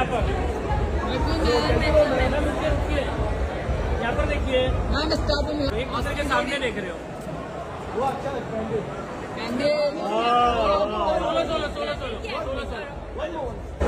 यहाँ पर। यहाँ पर देखिए। मैम स्टार्टिंग एक दूसरे के सामने देख रहे हो। वो सोलह सोलह सोलह सोलह सोलह सोलह